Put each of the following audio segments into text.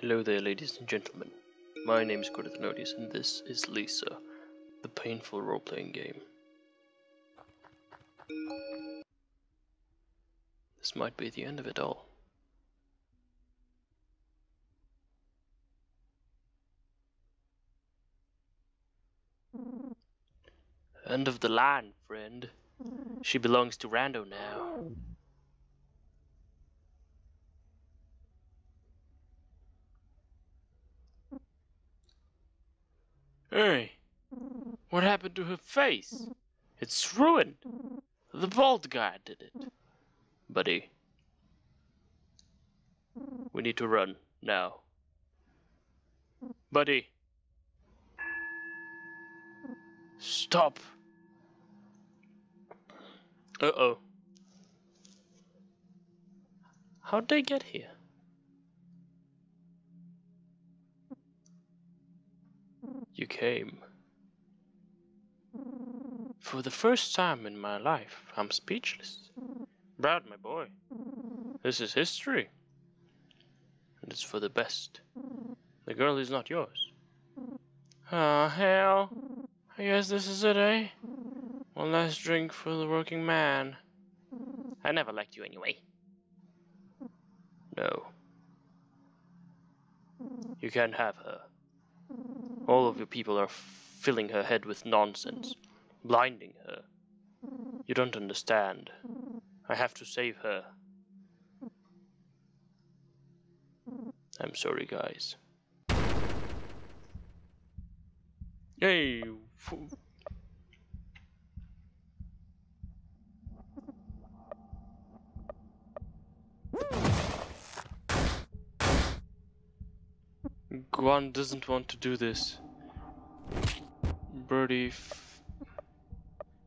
Hello there, ladies and gentlemen. My name is Gordoth Enodious, and this is Lisa, the painful role playing game. This might be the end of it all. End of the line, friend. She belongs to Rando now. Hey, what happened to her face? It's ruined. The bald guy did it. Buddy, we need to run now. Buddy, stop. Uh oh. How'd they get here? You came. For the first time in my life, I'm speechless. Brad, my boy, this is history. And it's for the best. The girl is not yours. Ah, oh, hell. I guess this is it, eh? One last drink for the working man. I never liked you anyway. No. You can't have her. All of your people are filling her head with nonsense, blinding her. You don't understand. I have to save her. I'm sorry, guys. Hey! Guan doesn't want to do this. Birdie...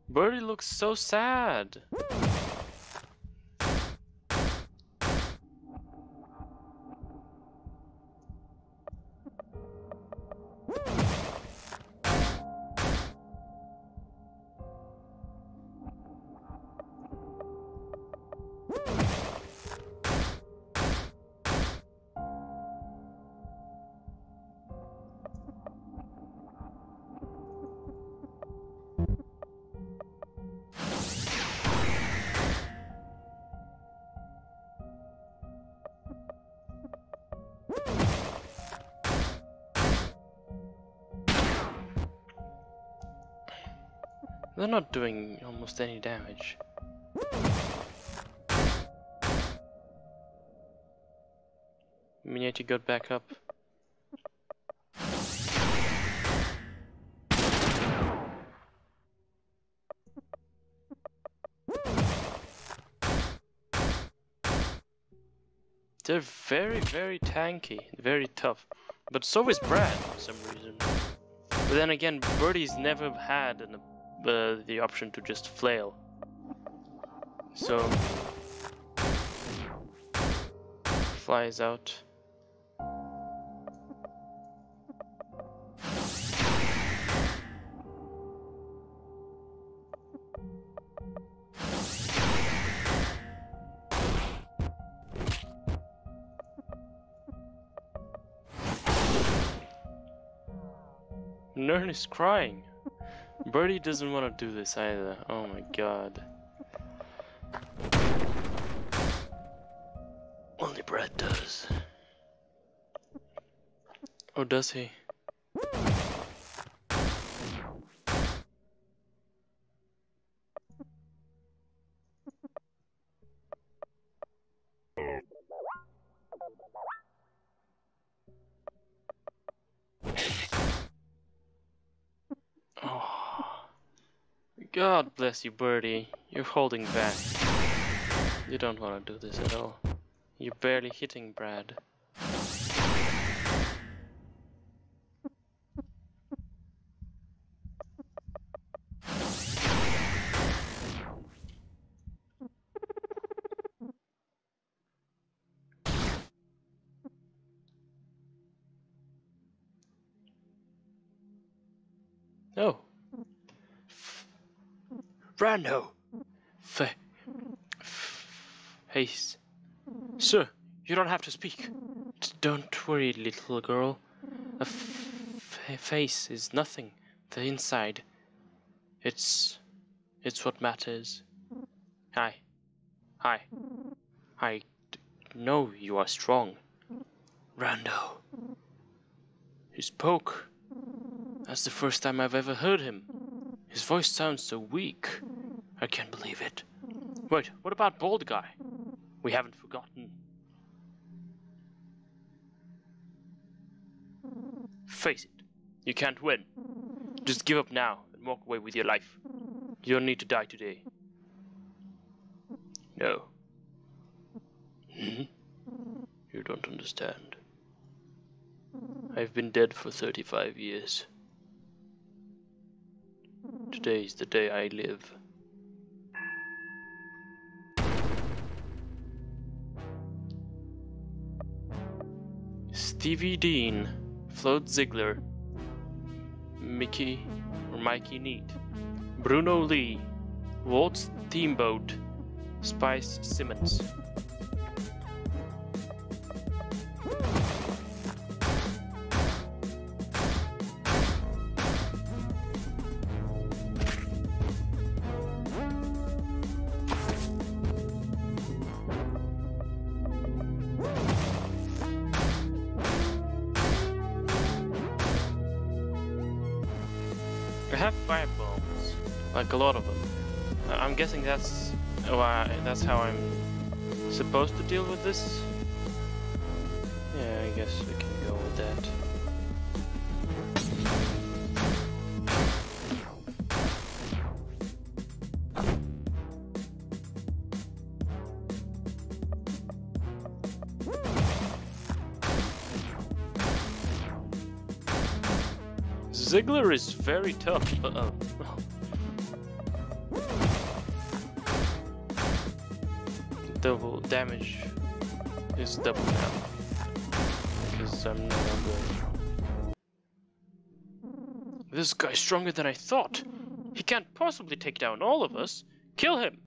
Birdie looks so sad. Not doing almost any damage. Miniati got back up. They're very, very tanky, very tough. But so is Brad for some reason. But then again, Birdie's never had an uh, the option to just flail. So flies out. Nern is crying. Birdie doesn't want to do this either. Oh my god. Only Brad does. Oh, does he? Bless you, Birdie. You're holding back. You don't want to do this at all. You're barely hitting Brad. Brando! Fa face. Sir, you don't have to speak. Don't worry, little girl. A face is nothing. The inside. It's. It's what matters. Hi. Hi. I know you are strong. Rando. He spoke. That's the first time I've ever heard him. His voice sounds so weak. I can't believe it. Wait, what about Bald Guy? We haven't forgotten. Face it, you can't win. Just give up now and walk away with your life. You don't need to die today. No. Hmm? You don't understand. I've been dead for 35 years. Today is the day I live. Stevie Dean, Float Ziegler, Mickey or Mikey Neat, Bruno Lee, Walt Steamboat, Spice Simmons. Guessing that's why that's how I'm supposed to deal with this. Yeah, I guess we can go with that. Ziggler is very tough. Uh oh. Double damage is double now. Because I'm. This guy's stronger than I thought. He can't possibly take down all of us. Kill him!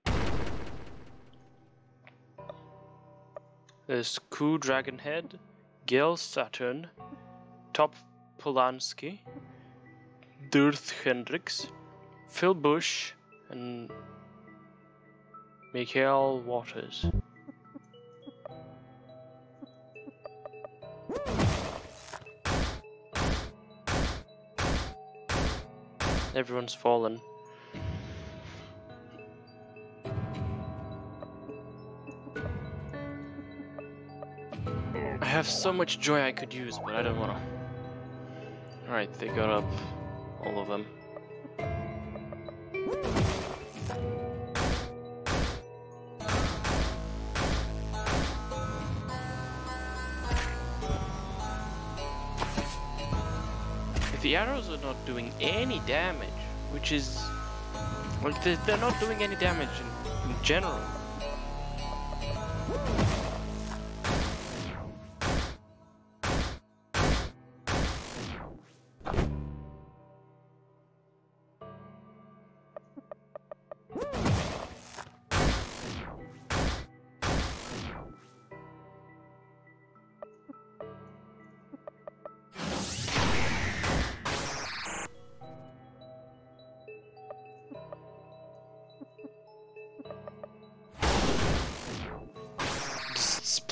There's Ku Dragonhead, Gil Saturn, Top Polanski, Dirth Hendricks, Phil Bush, and Mikael Waters. Everyone's fallen. I have so much joy I could use, but I don't wanna. Alright, they got up. All of them. Not doing any damage, which is like they're, not doing any damage in, in general.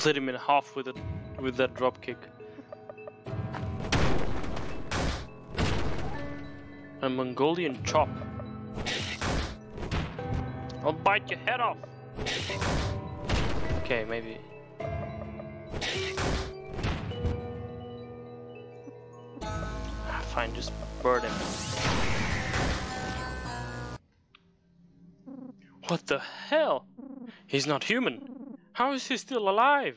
Split him in half with it with that drop kick. A Mongolian chop. I'll bite your head off. Okay, maybe. Ah, fine, just burn him. What the hell? He's not human. How is he still alive?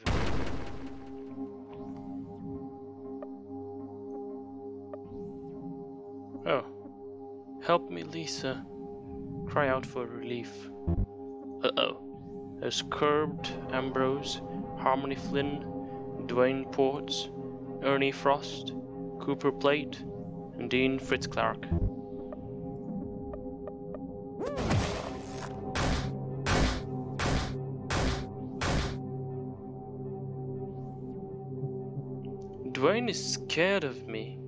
Oh. Help me, Lisa. Cry out for relief. Uh-oh. There's Curbed, Ambrose, Harmony Flynn, Dwayne Ports, Ernie Frost, Cooper Plate, and Dean Fritz Clark. Dwayne is scared of me.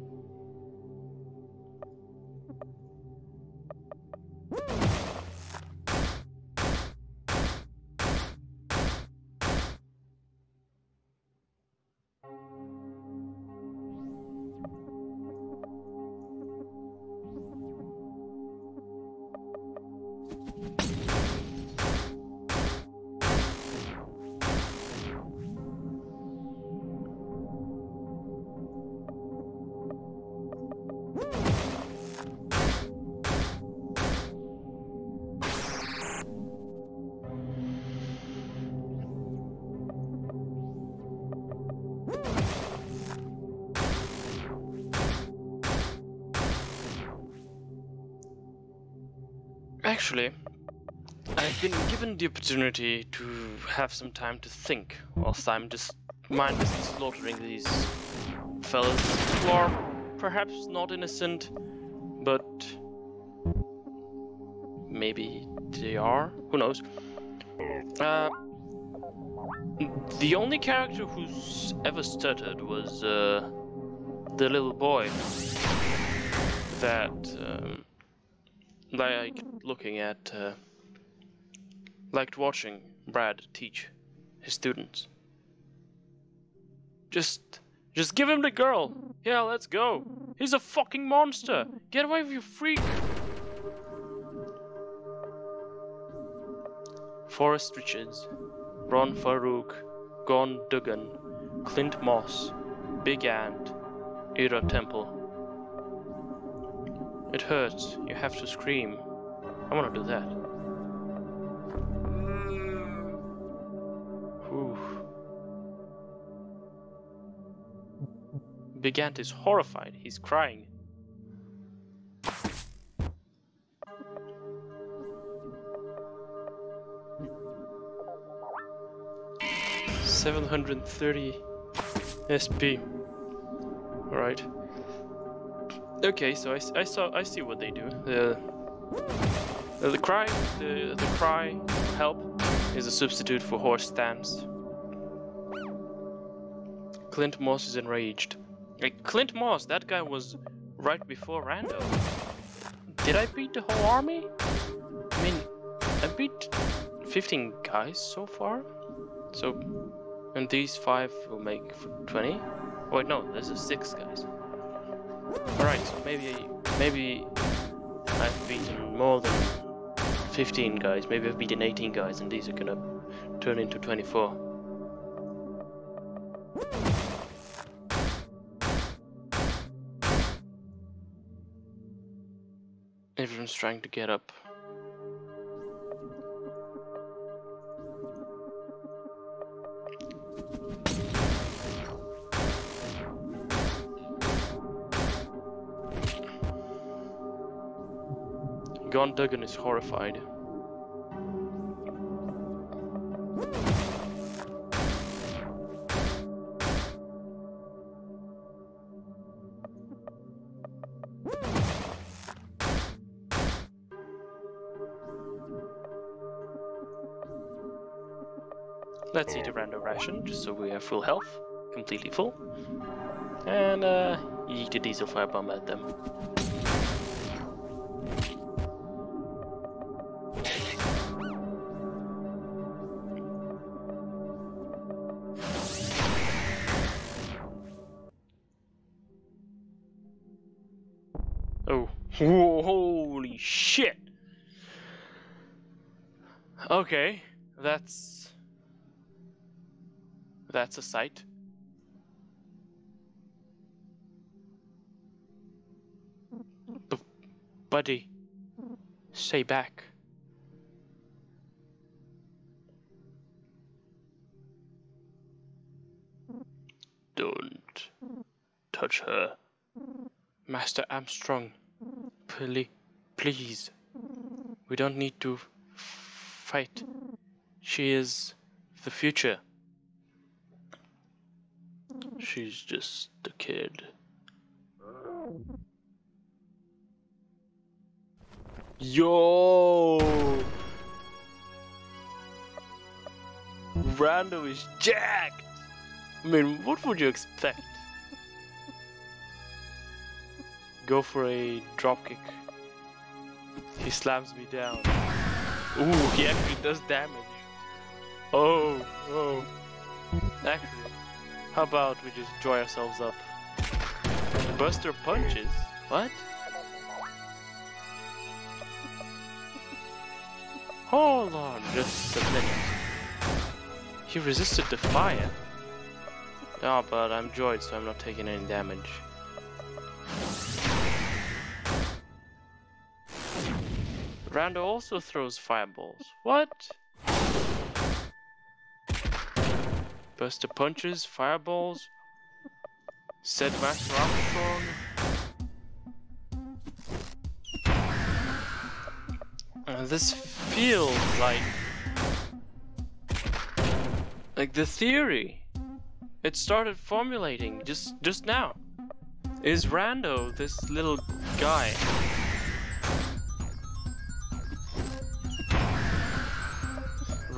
Actually, I've been given the opportunity to have some time to think whilst I'm just mindlessly slaughtering these fellas who are perhaps not innocent, but maybe they are. Who knows? Uh, the only character who's ever stuttered was uh, the little boy that um, liked looking at, uh, liked watching Brad teach his students. Just, just give him the girl. Yeah, let's go. He's a fucking monster. Get away, from you freak. Forrest Richards, Ron Farouk, Gon Duggan, Clint Moss, Big Ant, Ira Temple. It hurts. You have to scream. I want to do that. Whew. Big Ant is horrified. He's crying. Seven hundred thirty SP. All right. Okay, so I, I saw I see what they do. The uh, the cry the the cry help is a substitute for horse stamps. Clint Moss is enraged. Like Clint Moss, that guy was right before Rando. Did I beat the whole army? I mean, I beat 15 guys so far. So, and these five will make 20. Wait, no, this is six guys. Alright, maybe, maybe I've beaten more than 15 guys, maybe I've beaten 18 guys and these are gonna turn into 24. Everyone's trying to get up. Gon Duggan is horrified. Let's eat a random ration, just so we have full health, completely full. And uh, eat a diesel firebomb at them. Okay, that's that's a sight. B buddy, stay back. Don't touch her. Master Armstrong, please, please. We don't need to fight. She is the future. She's just a kid. Yo! Rando is jacked! I mean, what would you expect? go for a drop kick. He slams me down. Ooh, he actually does damage. Oh, oh. Actually, how about we just joy ourselves up? Buster punches? What? Hold on just a minute. He resisted the fire. Oh, ah, but I'm joyed, so I'm not taking any damage. Rando also throws fireballs. What? Buster punches, fireballs. Said Master Armstrong. Uh, this feels like like the theory it started formulating just just now. Is Rando this little guy?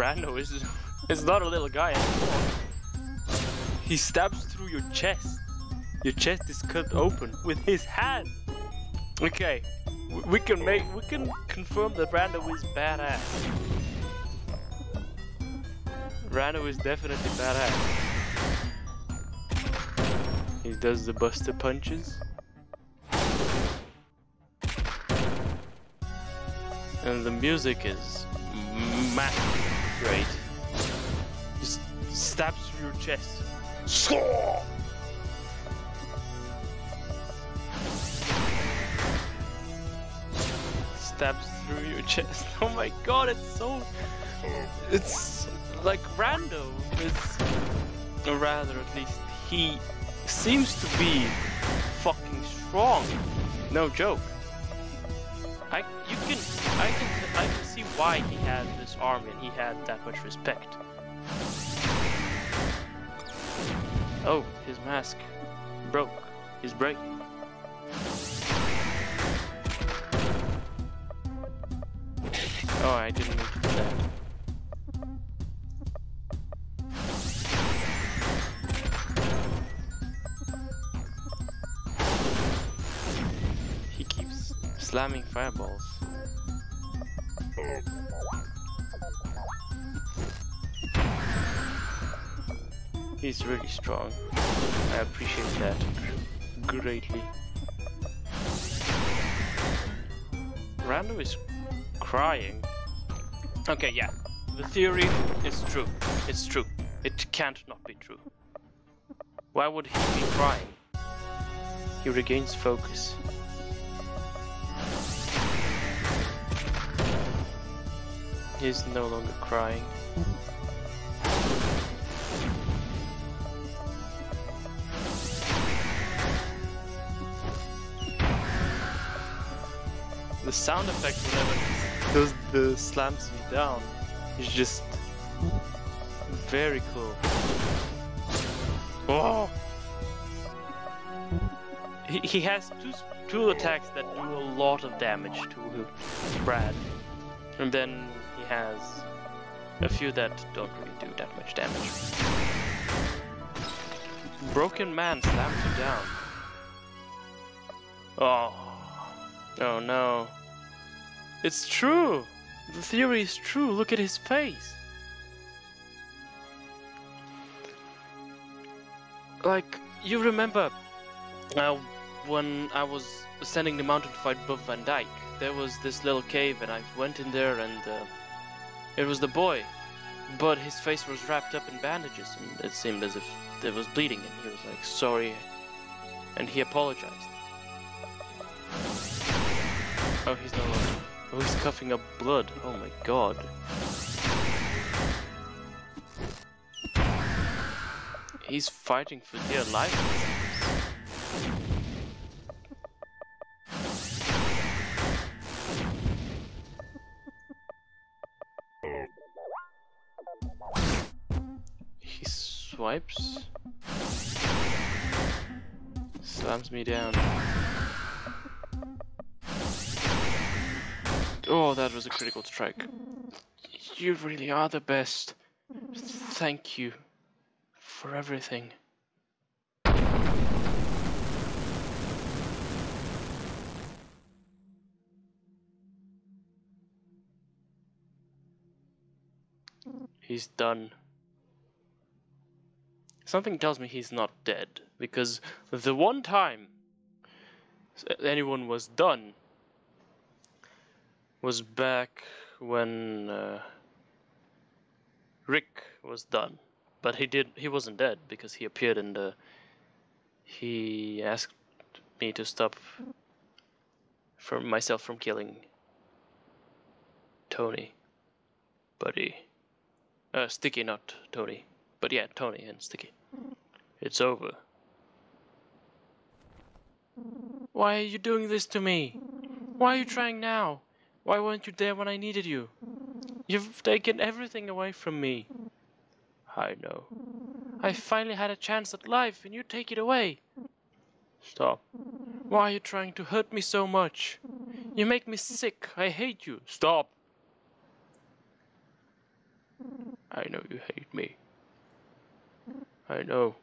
Rando is is not a little guy anymore. He stabs through your chest. Your chest is cut open with his hand. Okay, we can make we can confirm that Rando is badass. Rando is definitely badass. He does the buster punches. And the music is massive, great. Just stabs through your chest. Score! Stabs through your chest. Oh my god, it's so... It's like Rando is... Or rather, at least, he seems to be fucking strong. No joke. I you can I can I can see why he had this army and he had that much respect. Oh, his mask broke. He's breaking. Oh, I didn't mean to do that. Slamming fireballs. He's really strong. I appreciate that greatly. Rando is crying. Okay, yeah. The theory is true. It's true. It can't not be true. Why would he be crying? He regains focus. He's no longer crying. The sound effect whenever does the slams me down is just very cool. Oh! He, he has two two attacks that do a lot of damage to Brad, and then he has a few that don't really do that much damage. Broken Man slams you down. Oh. Oh no. It's true! The theory is true. Look at his face. Like, you remember uh, when I was ascending the mountain to fight Buff Van Dyke? There was this little cave and I went in there and uh, it was the boy. But his face was wrapped up in bandages and it seemed as if there was bleeding and he was like, sorry. And he apologized. Oh, he's no longer. Oh, he's coughing up blood. Oh my god. He's fighting for dear life. he swipes, slams me down. Oh, that was a critical strike. You really are the best. Thank you for everything. He's done. Something tells me he's not dead, because the one time anyone was done was back when uh, Rick was done, but he did he wasn't dead because he appeared in the. He asked me to stop from myself from killing Tony, Buddy, uh, Sticky, not Tony, but yeah, Tony and Sticky. It's over. Why are you doing this to me? Why are you trying now? Why weren't you there when I needed you? You've taken everything away from me. I know. I finally had a chance at life and you take it away. Stop. Why are you trying to hurt me so much? You make me sick. I hate you. Stop. I know you hate me. I know.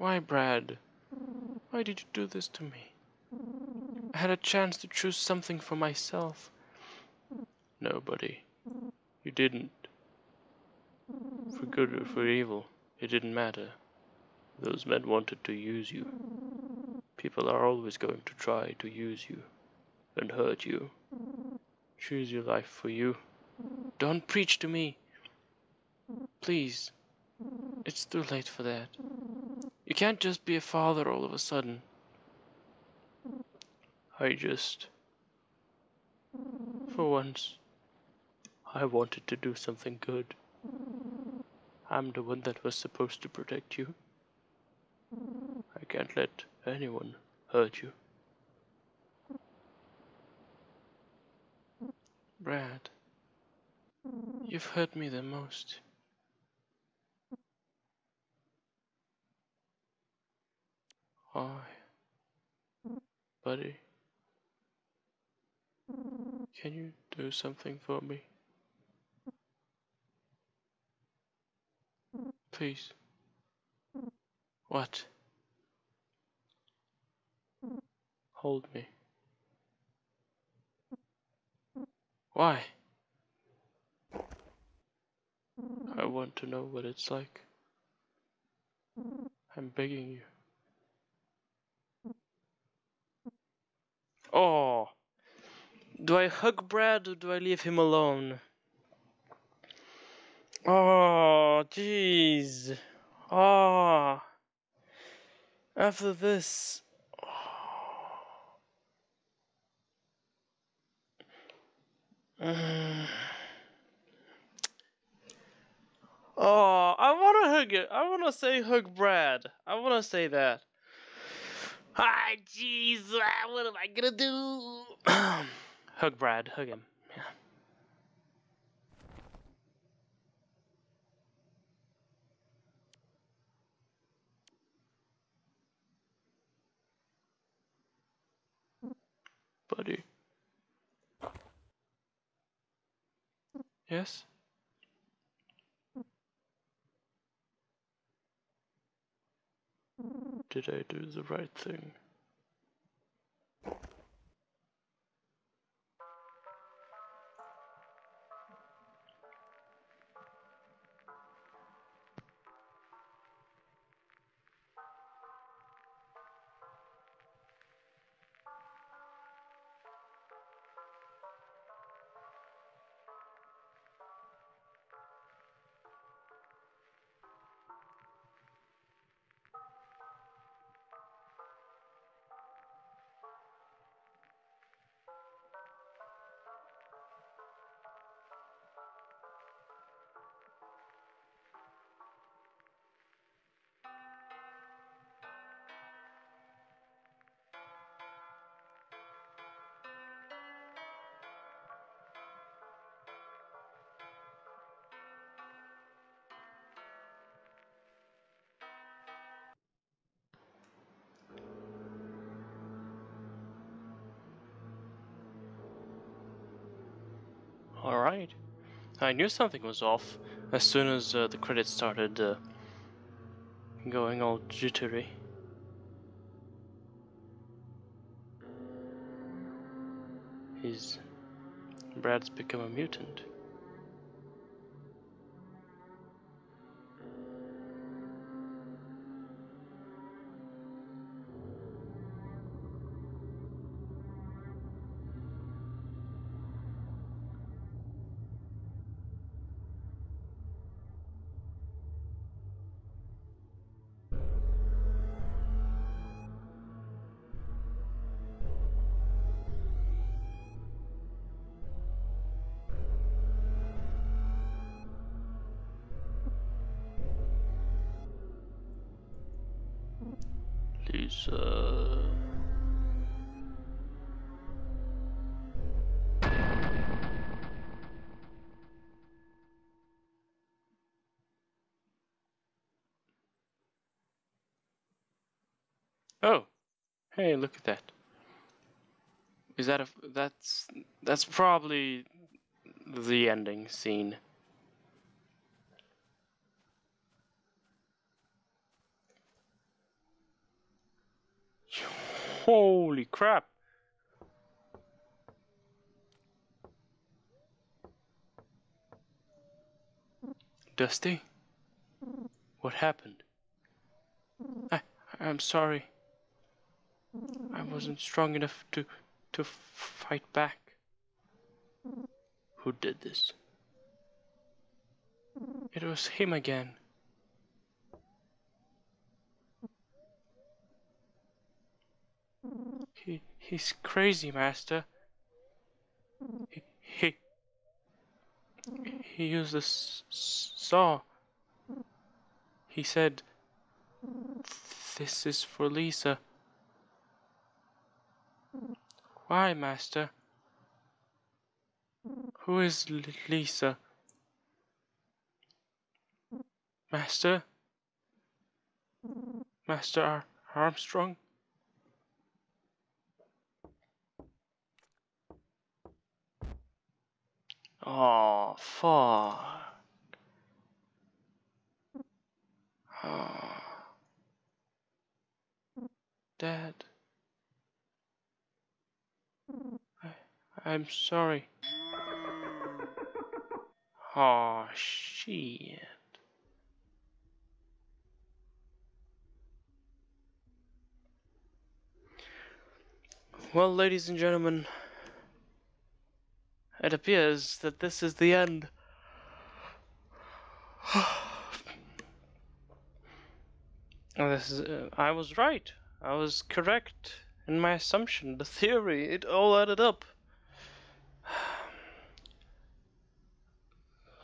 Why, Brad? Why did you do this to me? I had a chance to choose something for myself. Nobody. You didn't. For good or for evil, it didn't matter. Those men wanted to use you. People are always going to try to use you and hurt you. Choose your life for you. Don't preach to me. Please. It's too late for that. You can't just be a father all of a sudden. I just. For once, I wanted to do something good. I'm the one that was supposed to protect you. I can't let anyone hurt you. Brad, you've hurt me the most. Why? Buddy, can you do something for me? Please. What? Hold me. Why? I want to know what it's like. I'm begging you. Oh. Do I hug Brad or do I leave him alone? Oh, jeez. Oh. After this. Oh, I want to hug it. I want to say hug Brad. I want to say that. Ah, jeez, what am I gonna do? hug Brad, hug him. Yeah. Buddy. Yes? Did I do the right thing? Alright. I knew something was off as soon as uh, the credits started uh, going all jittery. He's. Brad's become a mutant. Lisa. Uh, oh, hey, look at that. Is that a that's that's probably the ending scene. Holy crap. Dusty? What happened? I I'm sorry. I wasn't strong enough to to fight back. Who did this? It was him again. He he's crazy, master. He he, he used a saw. He said, "This is for Lisa." Why, master? Who is L Lisa? Master? Master Ar Armstrong? Oh, fuck. Oh. Dad. I, I'm sorry. Oh, shit. Well, ladies and gentlemen, it appears that this is the end. this is, uh, I was right. I was correct in my assumption, the theory, it all added up.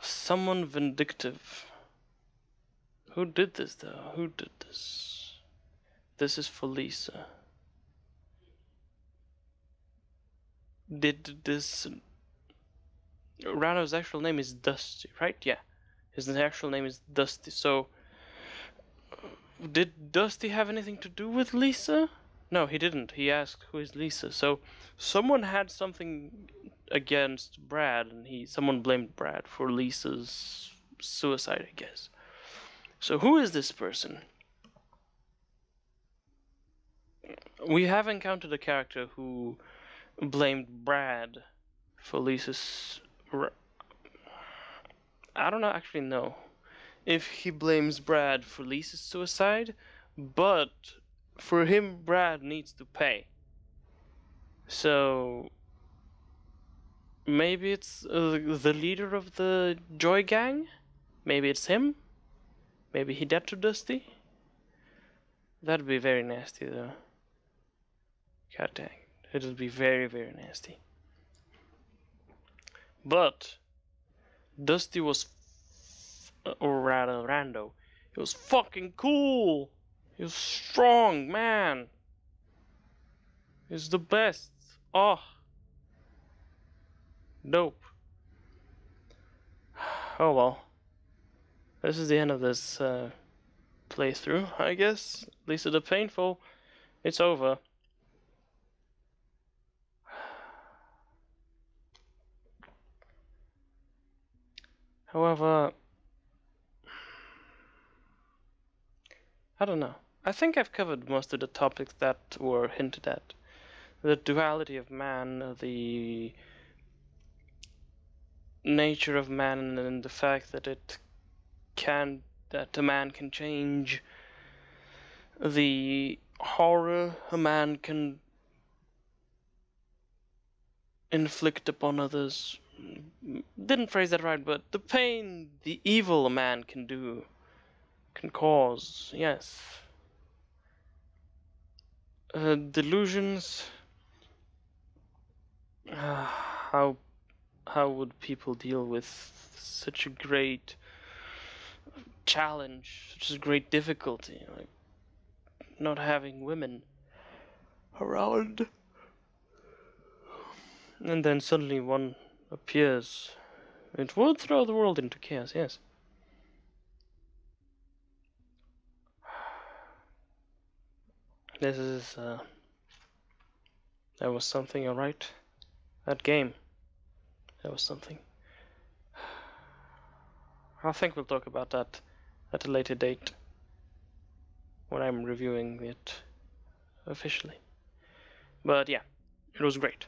Someone vindictive. Who did this though? Who did this? This is for Lisa. Did this Rando's actual name is Dusty, right? Yeah. His actual name is Dusty. So did Dusty have anything to do with Lisa? No, he didn't. He asked who is Lisa. So someone had something against Brad, and he someone blamed Brad for Lisa's suicide, I guess. So who is this person? We have encountered a character who blamed Brad for Lisa's. I don't actually know if he blames Brad for Lisa's suicide, but for him, Brad needs to pay. So maybe it's uh, the leader of the Joy Gang. Maybe it's him. Maybe he dead to Dusty. That'd be very nasty, though. God dang, it'd be very very nasty. But Dusty was, or rather, Rando. he was fucking cool. He was strong, man. He's the best. Oh. Dope. Oh well. This is the end of this uh, playthrough, I guess. At least the painful. It's over. However, I don't know. I think I've covered most of the topics that were hinted at. The duality of man, the nature of man, and the fact that it can, that a man can change, the horror a man can inflict upon others. Didn't phrase that right, but the pain, the evil a man can do, can cause, yes uh, delusions. Uh, how how would people deal with such a great challenge, such a great difficulty? Like not having women around. And then suddenly one appears. It would throw the world into chaos, yes. This is, uh, that was something, alright. That game, there was something. I think we'll talk about that at a later date when I'm reviewing it officially. But yeah, it was great.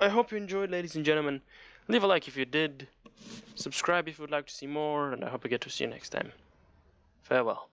I hope you enjoyed, ladies and gentlemen. Leave a like if you did. Subscribe if you would like to see more, and I hope I get to see you next time. Farewell.